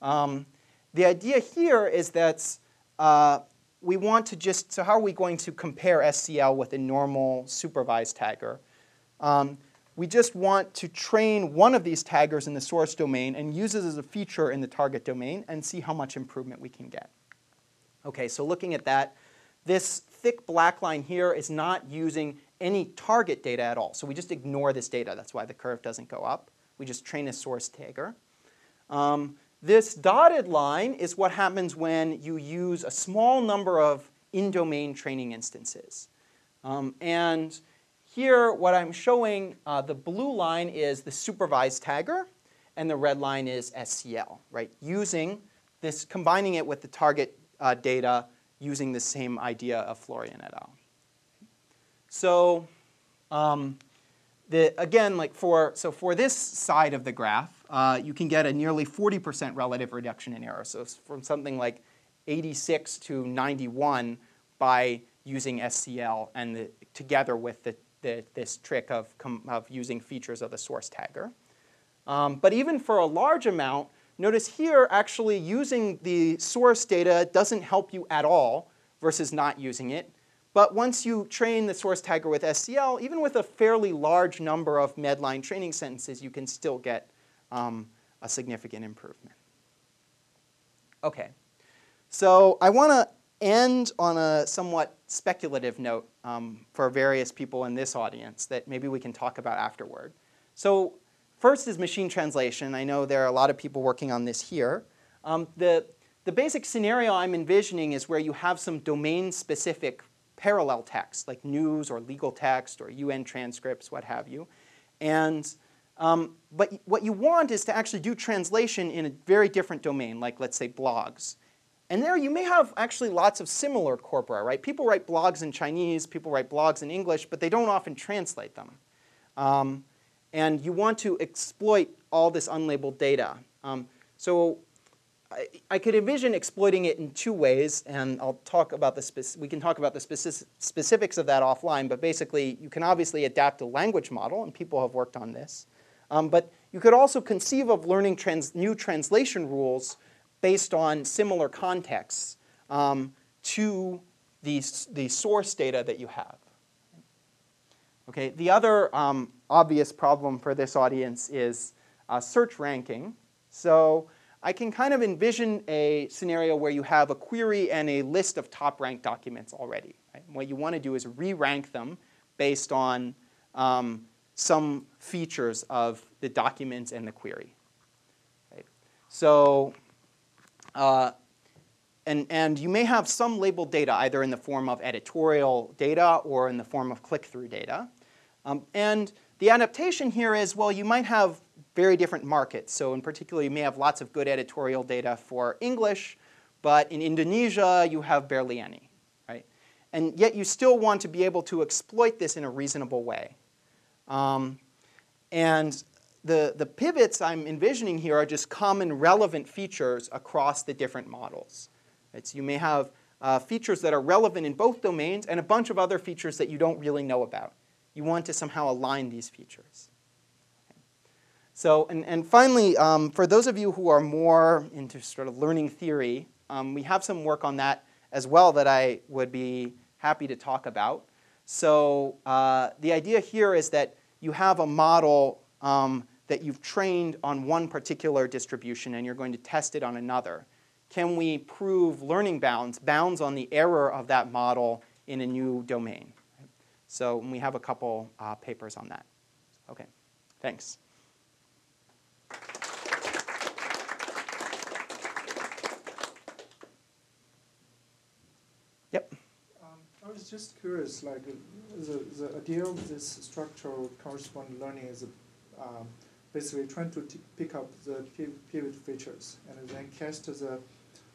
Um, the idea here is that uh, we want to just, so how are we going to compare SCL with a normal supervised tagger? Um, we just want to train one of these taggers in the source domain and use it as a feature in the target domain and see how much improvement we can get. Okay, so looking at that, this thick black line here is not using any target data at all. So we just ignore this data. That's why the curve doesn't go up. We just train a source tagger. Um, this dotted line is what happens when you use a small number of in-domain training instances. Um, and here, what I'm showing, uh, the blue line is the supervised tagger, and the red line is SCL, right? Using this, combining it with the target uh, data using the same idea of Florian et al. So um, the, again, like for, so for this side of the graph, uh, you can get a nearly 40% relative reduction in error. So from something like 86 to 91 by using SCL and the, together with the, the, this trick of, of using features of the source tagger. Um, but even for a large amount, notice here actually using the source data doesn't help you at all versus not using it. But once you train the source tagger with SCL, even with a fairly large number of Medline training sentences, you can still get um, a significant improvement. Okay, so I want to end on a somewhat speculative note um, for various people in this audience that maybe we can talk about afterward. So first is machine translation. I know there are a lot of people working on this here. Um, the, the basic scenario I'm envisioning is where you have some domain-specific parallel text, like news or legal text or UN transcripts, what have you. And um, but what you want is to actually do translation in a very different domain, like let's say blogs. And there you may have actually lots of similar corpora, right? People write blogs in Chinese, people write blogs in English, but they don't often translate them. Um, and you want to exploit all this unlabeled data. Um, so I, I, could envision exploiting it in two ways, and I'll talk about the we can talk about the speci specifics of that offline. But basically, you can obviously adapt a language model, and people have worked on this. Um, but you could also conceive of learning trans new translation rules based on similar contexts um, to the, the source data that you have. Okay, the other um, obvious problem for this audience is uh, search ranking. So I can kind of envision a scenario where you have a query and a list of top-ranked documents already. Right? what you want to do is re-rank them based on um, some features of the documents and the query. Right? So, uh, and, and you may have some labeled data either in the form of editorial data or in the form of click-through data. Um, and the adaptation here is, well, you might have very different markets. So in particular, you may have lots of good editorial data for English, but in Indonesia, you have barely any. Right? And yet you still want to be able to exploit this in a reasonable way. Um, and the, the pivots I'm envisioning here are just common relevant features across the different models. Right? So you may have uh, features that are relevant in both domains and a bunch of other features that you don't really know about. You want to somehow align these features. So, and, and finally, um, for those of you who are more into sort of learning theory, um, we have some work on that as well that I would be happy to talk about. So uh, the idea here is that you have a model um, that you've trained on one particular distribution and you're going to test it on another. Can we prove learning bounds, bounds on the error of that model in a new domain? So we have a couple uh, papers on that. Okay, thanks. Yep. Um, I was just curious, like the, the idea of this structural corresponding learning is um, basically trying to pick up the pivot features and then cast the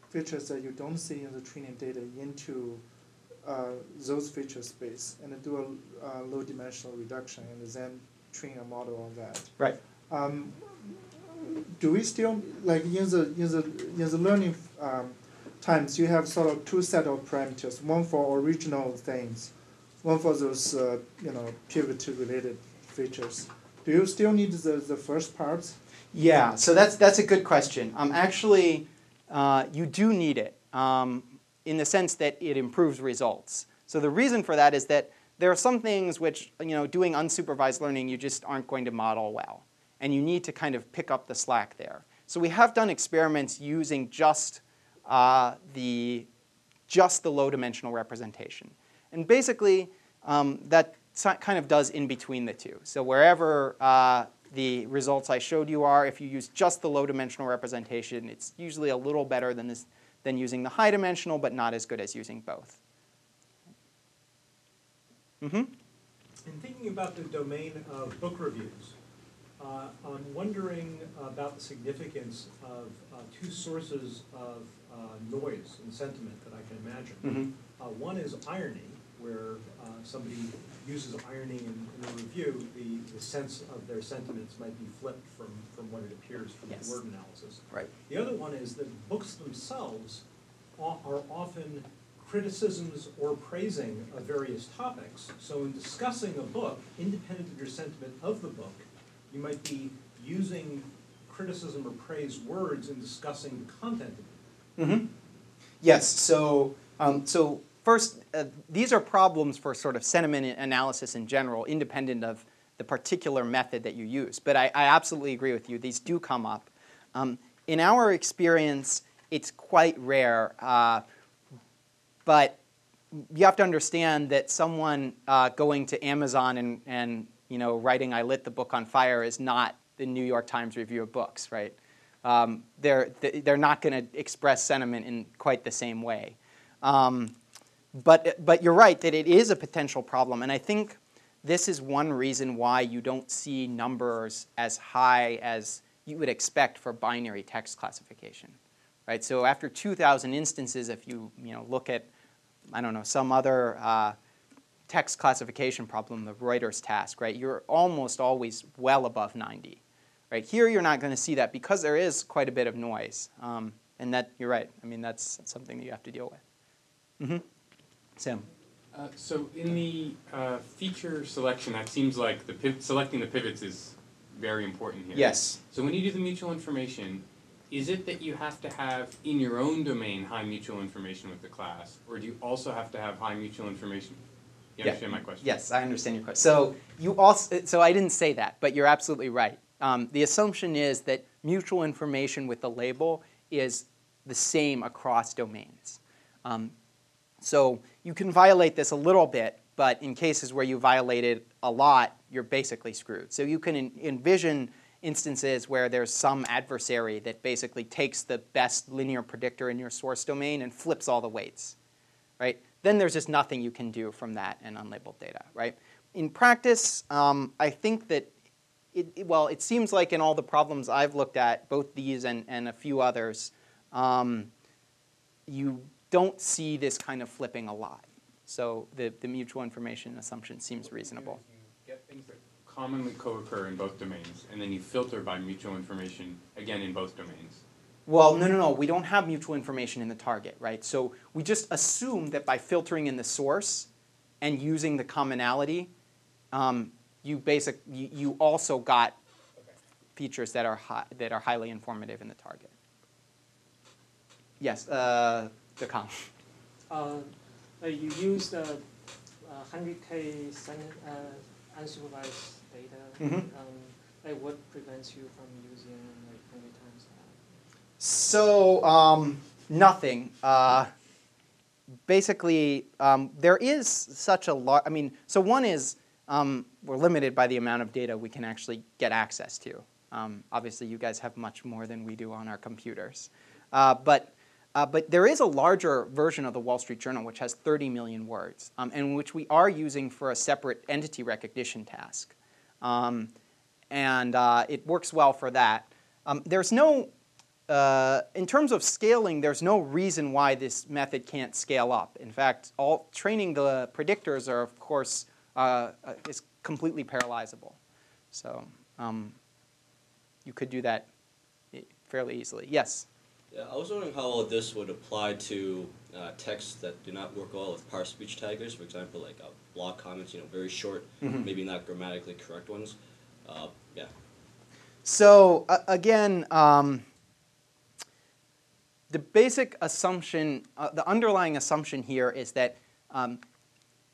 features that you don't see in the training data into uh, those feature space and do a uh, low dimensional reduction and then train a model on that. Right. Um, do we still like in the in the in the learning um, times you have sort of two set of parameters, one for original things, one for those uh, you know pivot related features. Do you still need the, the first parts? Yeah, so that's that's a good question. Um, actually, uh, you do need it um, in the sense that it improves results. So the reason for that is that there are some things which you know doing unsupervised learning you just aren't going to model well and you need to kind of pick up the slack there. So we have done experiments using just uh, the just the low dimensional representation. And basically, um, that kind of does in between the two. So wherever uh, the results I showed you are, if you use just the low dimensional representation, it's usually a little better than, this, than using the high dimensional, but not as good as using both. Mm-hmm. In thinking about the domain of book reviews, uh, I'm wondering about the significance of uh, two sources of uh, noise and sentiment that I can imagine. Mm -hmm. one is irony, where uh, somebody uses irony in, in a review, the, the sense of their sentiments might be flipped from, from what it appears from yes. the word analysis. Right. The other one is that books themselves are often criticisms or praising of various topics. So in discussing a book, independent of your sentiment of the book, you might be using criticism or praise words in discussing the content of it. Mm-hmm. Yes. So, um, so first, uh, these are problems for sort of sentiment analysis in general, independent of the particular method that you use. But I, I absolutely agree with you. These do come up. Um, in our experience, it's quite rare. Uh, but you have to understand that someone uh, going to Amazon and, and you know writing "I lit the book on fire" is not the New York Times review of books, right? Um, they're they're not going to express sentiment in quite the same way. Um, but but you're right that it is a potential problem, and I think this is one reason why you don't see numbers as high as you would expect for binary text classification, right? So after 2,000 instances, if you you know look at I don't know, some other uh, text classification problem, the Reuters task, right? You're almost always well above 90, right? Here you're not going to see that because there is quite a bit of noise, um, and that you're right. I mean, that's, something that you have to deal with. Mm-hmm. Sam. Uh, so in the uh, feature selection, that seems like the piv- selecting the pivots is very important here. Yes. So when you do the mutual information, is it that you have to have in your own domain high mutual information with the class, or do you also have to have high mutual information? You Yeah. understand my question? Yes, I understand your question. So you also, so I didn't say that, but you're absolutely right. Um, the assumption is that mutual information with the label is the same across domains. Um, so you can violate this a little bit, but in cases where you violate it a lot, you're basically screwed. So you can en- envision instances where there's some adversary that basically takes the best linear predictor in your source domain and flips all the weights, right? Then there's just nothing you can do from that and unlabeled data, right? In practice, um, I think that it- well, it seems like in all the problems I've looked at, both these and, and a few others, um, you don't see this kind of flipping a lot. So the, the mutual information assumption seems What you do reasonable. You get things that commonly co-occur in both domains, and then you filter by mutual information, again, in both domains. Well, no, no, no. We don't have mutual information in the target, right? So we just assume that by filtering in the source and using the commonality, um, you basic you, you also got features that are hi- that are highly informative in the target. Yes, uh, the com. Uh, uh, you use the uh, 100K sen- uh, unsupervised data. Mhm. Um, like what prevents you from using like 100 times that? So um, nothing. Uh, basically, um, there is such a lot. I mean, so one is um, we're limited by the amount of data we can actually get access to. Um, obviously, you guys have much more than we do on our computers, uh, but. Uh, but there is a larger version of the Wall Street Journal which has 30 million words, um, and which we are using for a separate entity recognition task. Um, and uh, it works well for that. Um, there's no uh, in terms of scaling, there's no reason why this method can't scale up. In fact, all training the predictors are, of course, uh, uh, is completely parallelizable. So um, you could do that eh, fairly easily. Yes. Yeah, I was wondering how all this would apply to uh, texts that do not work well with parse speech taggers. For example, like uh, blog comments, you know, very short, Mhm. maybe not grammatically correct ones. Uh, yeah. So uh, again, um, the basic assumption, uh, the underlying assumption here is that um,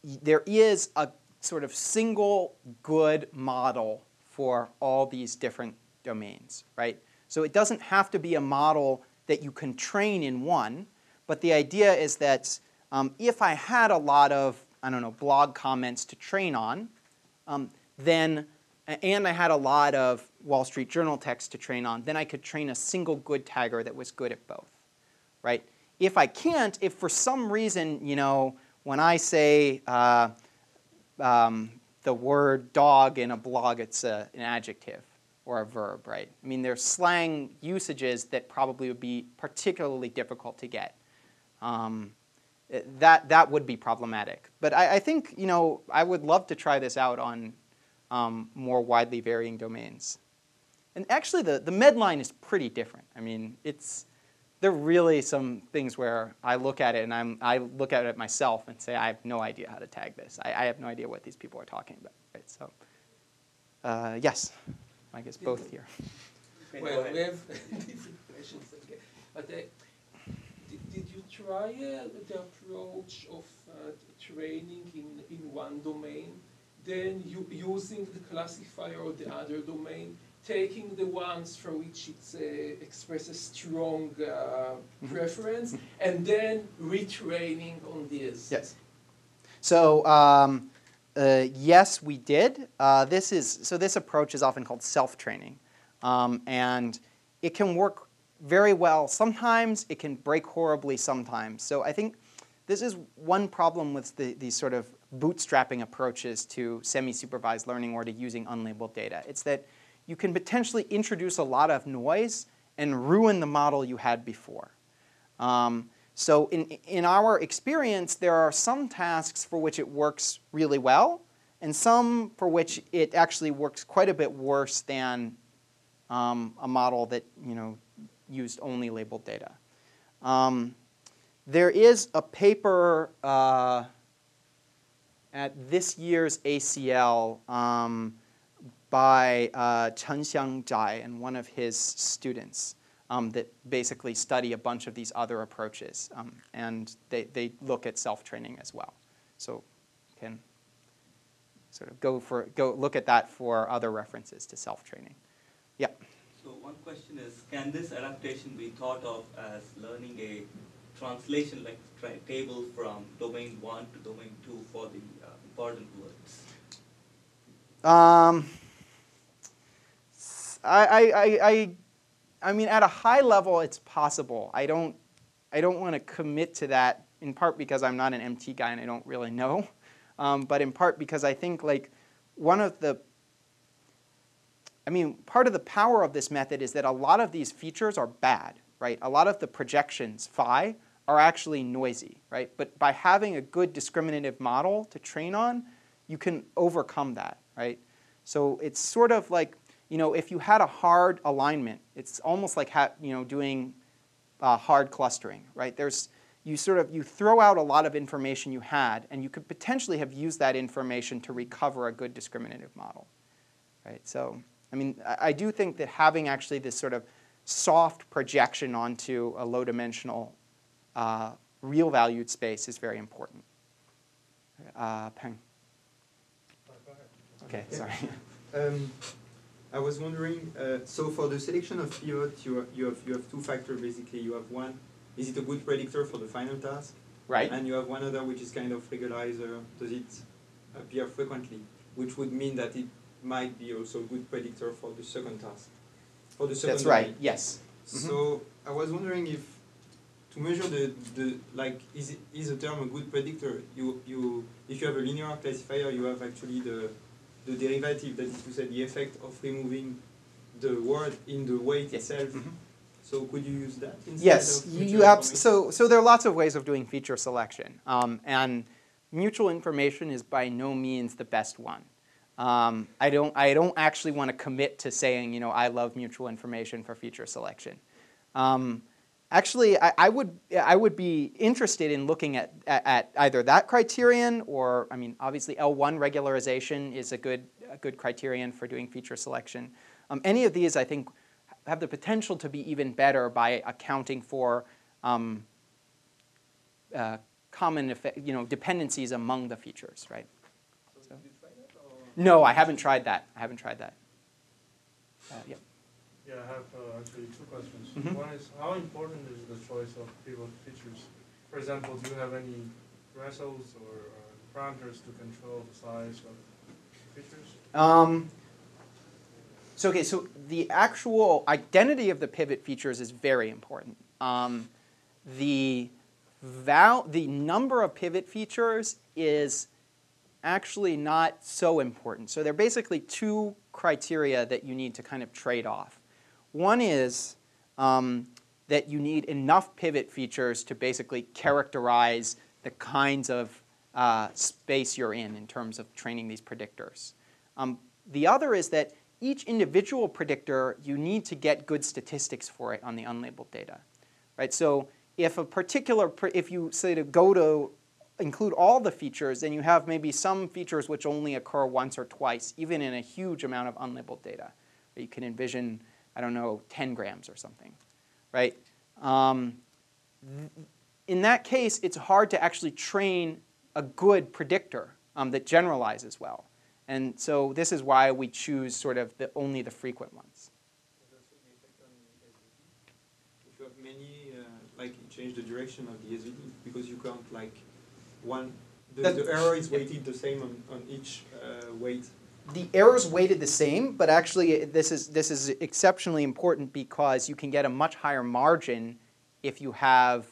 there is a sort of single good model for all these different domains, right? So it doesn't have to be a model that you can train in one, but the idea is that um, if I had a lot of, I don't know, blog comments to train on, um, then and I had a lot of Wall Street Journal text to train on, then I could train a single good tagger that was good at both, right? If I can't, if for some reason, you know, when I say uh, um, the word dog in a blog, it's a, an adjective or a verb, right? I mean, there's slang usages that probably would be particularly difficult to get. Um, that, that would be problematic. But I, I think, you know, I would love to try this out on um, more widely varying domains. And actually, the, the Medline is pretty different. I mean, it's, there are really some things where I look at it and I'm, I look at it myself and say, I have no idea how to tag this. I, I have no idea what these people are talking about. Right? So, uh, yes. I guess both here. Well, we have [LAUGHS] different questions again. But uh, did, did you try uh, the approach of uh, training in, in one domain, then you using the classifier or the other domain, taking the ones for which it uh, expresses strong uh, preference, and then retraining on this? Yes. So um, uh, yes, we did. Uh, this is so. This approach is often called self-training, um, and it can work very well. Sometimes it can break horribly. Sometimes. So I think this is one problem with the, these sort of bootstrapping approaches to semi-supervised learning or to using unlabeled data. It's that you can potentially introduce a lot of noise and ruin the model you had before. Um, so in, in our experience, there are some tasks for which it works really well, and some for which it actually works quite a bit worse than um, a model that you know used only labeled data. Um, there is a paper uh, at this year's ACL um, by uh, ChengXiang and one of his students um, that basically study a bunch of these other approaches. Um, and they, they look at self-training as well. So you can sort of go, for, go look at that for other references to self-training. Yeah. So one question is, can this adaptation be thought of as learning a translation like tra- table from domain one to domain two for the uh, important words? Um, I, I, I, I, mean, at a high level, it's possible. I don't, I don't want to commit to that in part because I'm not an MT guy and I don't really know, um, but in part because I think like one of the, I mean, part of the power of this method is that a lot of these features are bad, right? A lot of the projections, phi, are actually noisy, right? But by having a good discriminative model to train on, you can overcome that, right? So it's sort of like, you know, if you had a hard alignment, it's almost like ha- you know doing uh, hard clustering, right? There's you sort of you throw out a lot of information you had, and you could potentially have used that information to recover a good discriminative model, right? So I mean, I, I do think that having actually this sort of soft projection onto a low-dimensional uh, real valued space is very important. Uh, Peng. Okay, sorry. Um, I was wondering, uh, so for the selection of pivot, you have, you have you have two factors basically. You have one, is it a good predictor for the final task? Right. And you have one other which is kind of regularizer. Does it appear frequently? Which would mean that it might be also a good predictor for the second task. For the second That's right. Yes. So I was wondering if to measure the, the like is it, is a term a good predictor? You you if you have a linear classifier, you have actually the the derivative that is to say the effect of removing the word in the weight itself. Mhm. So could you use that instead Yes, of you, have, so, so there are lots of ways of doing feature selection. Um, and mutual information is by no means the best one. Um, I, don't, I don't actually want to commit to saying, you know, I love mutual information for feature selection. Um, actually, I, I, would, I would be interested in looking at, at, at either that criterion or, I mean, obviously L1 regularization is a good, a good criterion for doing feature selection. Um, any of these, I think, have the potential to be even better by accounting for um, uh, common effect, you know, dependencies among the features, right? So- No, I haven't tried that. I haven't tried that. Uh, yeah. Yeah, I have uh, actually two questions. Mhm. One is how important is the choice of pivot features? For example, do you have any thresholds or uh, parameters to control the size of features? Um, so okay, so the actual identity of the pivot features is very important. Um, the val- the number of pivot features is actually not so important. So there are basically two criteria that you need to kind of trade off. One is um, that you need enough pivot features to basically characterize the kinds of uh, space you're in in terms of training these predictors. Um, the other is that each individual predictor, you need to get good statistics for it on the unlabeled data. Right? So if a particular, if you say to go to include all the features, then you have maybe some features which only occur once or twice, even in a huge amount of unlabeled data. You can envision, I don't know, 10 grams or something, right? Um, in that case, it's hard to actually train a good predictor um, that generalizes well. And so this is why we choose sort of the, only the frequent ones. If you have many, uh, like change the direction of the SVD because you count like one, the, the error is weighted the same on, on each uh, weight. The error's weighted the same, but actually this is, this is exceptionally important because you can get a much higher margin if you have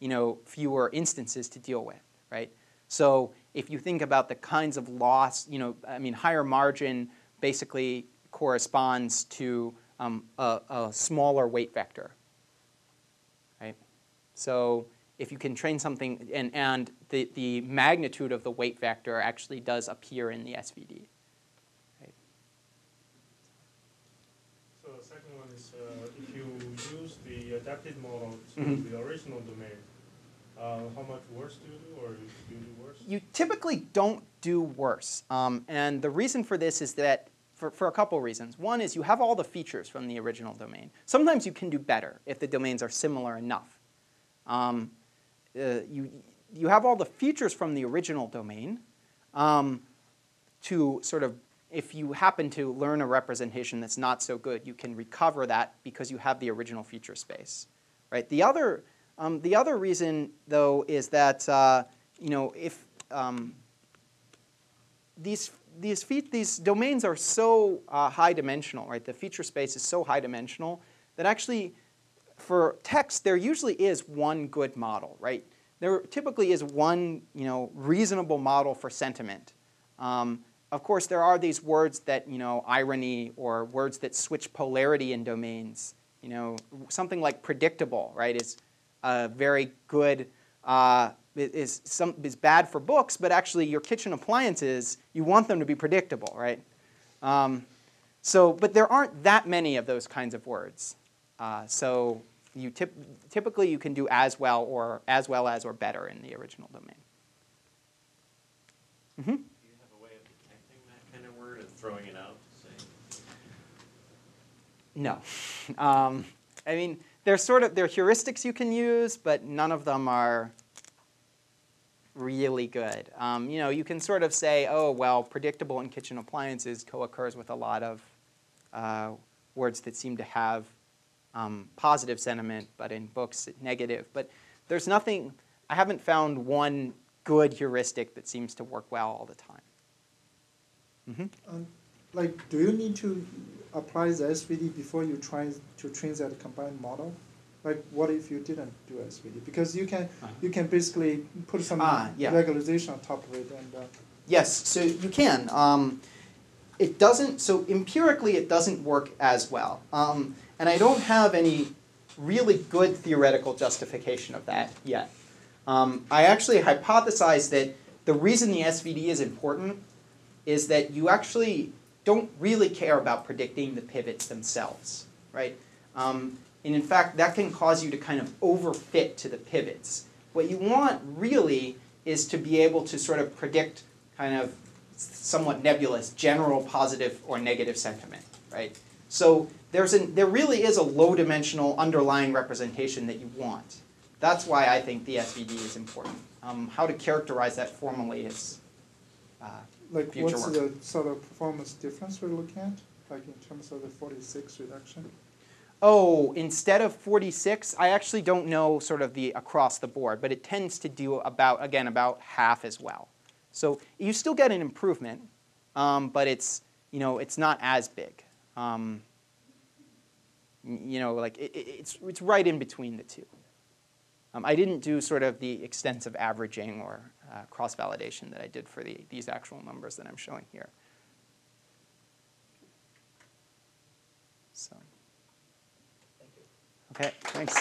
you know, fewer instances to deal with, right? So if you think about the kinds of loss, you know, I mean, higher margin basically corresponds to um, a, a smaller weight vector, right? So if you can train something, and, and the, the magnitude of the weight vector actually does appear in the SVD. Right? So the second one is uh, if you use the adapted model to Mhm. the original domain, uh, how much worse do you do, or do you do worse? You typically don't do worse. Um, and the reason for this is that, for, for a couple reasons. One is you have all the features from the original domain. Sometimes you can do better if the domains are similar enough. Um, uh, you, you have all the features from the original domain um, to sort of, if you happen to learn a representation that's not so good, you can recover that because you have the original feature space. Right? The other, um, the other reason, though, is that uh, you know, if um, these these these domains are so uh, high dimensional, right? The feature space is so high dimensional that actually, for text, there usually is one good model, right? There typically is one, you know, reasonable model for sentiment. Um, of course, there are these words that, you know, irony or words that switch polarity in domains. You know, something like predictable, right, is a very good uh, is, some, is bad for books, but actually your kitchen appliances, you want them to be predictable, right? Um, so, but there aren't that many of those kinds of words. Uh, so you tip, typically you can do as well or as well as or better in the original domain. Mm-hmm. Do you have a way of detecting that kind of word and throwing it out, No. [LAUGHS] Um, I mean, there's sort of there are heuristics you can use, but none of them are really good. Um, you know, you can sort of say, oh, well, predictable in kitchen appliances co-occurs with a lot of uh, words that seem to have um, positive sentiment, but in books, negative. But there's nothing, I haven't found one good heuristic that seems to work well all the time. Mm-hmm. Um, like, do you need to apply the SVD before you try to train that combined model? Like, what if you didn't do SVD? Because you can Uh-huh. you can basically put some Ah, yeah. regularization on top of it, and uh, Yes, so you can. Um, it doesn't, so empirically it doesn't work as well. Um, and I don't have any really good theoretical justification of that yet. Um, I actually hypothesize that the reason the SVD is important is that you actually don't really care about predicting the pivots themselves, right? Um, and in fact, that can cause you to kind of overfit to the pivots. What you want really is to be able to sort of predict kind of somewhat nebulous general positive or negative sentiment, right? So there's an, there really is a low dimensional underlying representation that you want. That's why I think the SVD is important. Um, how to characterize that formally is uh, like future what's work. the sort of performance difference we're looking at, like in terms of the 46 reduction? Oh, instead of 46, I actually don't know sort of the across the board, but it tends to do about, again, about half as well. So you still get an improvement, um, but it's, you know, it's not as big. Um, you know, like it, it- it's, it's right in between the two. Um, I didn't do sort of the extensive averaging or uh, cross-validation that I did for the, these actual numbers that I'm showing here. So. Okay, thanks.